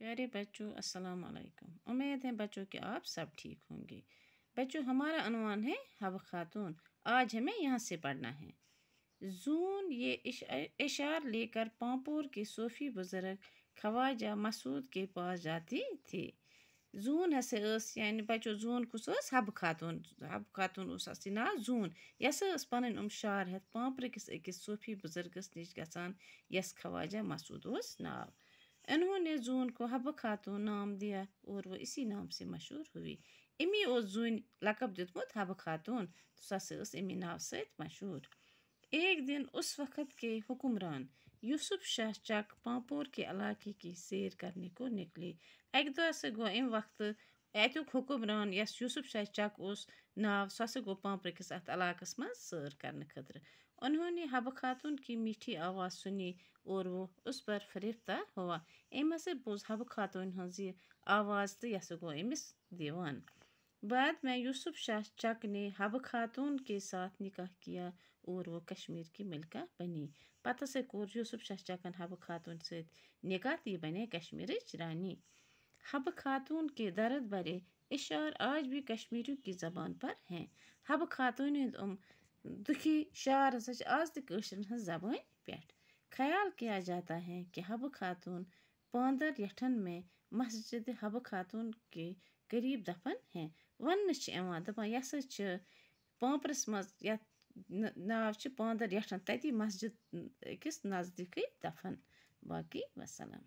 प्यारे बच्चों, अस्सलाम वालेकुम। उम्मीद है बच्चों कि आप सब ठीक होंगे। बच्चों, हमारा अनुमान है, हब खातून, आज हमें यहाँ से पढ़ना है। जून, ये इशार लेकर पांपोर के सूफी बुज़ुर्ग खवाजा मसूद के पास जाती थी। जून हसे यानी बचो जून कुस हब खातून हब खातून उस ना, जून। यस पन उम शार हेत पांपरकिस अकिस सूफी बुजुर्गस नश गसान यस खवाजा मसूद उस नाव। इन्होंने जून को हब खातून नाम दिया और वो इसी नाम से मशहूर हुई। उस जून लकब दुत हब खातून तो सस इमी नाव मशहूर। एक दिन उस वक़्त के हुक्मरान यूसुफ शाह चक पापोर के इलाके की सैर करने को निकले। एक दो से गो इम वक्त अतुक हुक्मरान यस यूसुफ शाह चक उस नाव सह गो पापरकिस अत इलाकस मज सैर करने खतर उन्होंने हब खातून की मीठी आवाज़ सुनी और वो उस पर फरिफ्ता हुआ अम हसा बोज हब खातून हज आवाज़ तो यह गो अमिस दीवान बाद में यूसुफ शाह चक ने हब खातून के साथ निकाह किया और वो कश्मीर की मिल्का बनी पता से कोर यूसुफ शाह चकन हब खातून से निकाह ती बने कश्मीर रानी हब खातून के दर्द भरे इशार आज भी कश्मीरियों की ज़बान पर हैं। हब खातून दुखी शार हसा आज तशर जबान पे ख्याल किया जाता है कि हब खातून पांदर यठन में मस्जिद हब खातून के करीब दफन हैं। वन दपान यह पापरस नाव पांदर यठन तती मस्जिद अकिस नज़दीक दफन। बाकी वसलम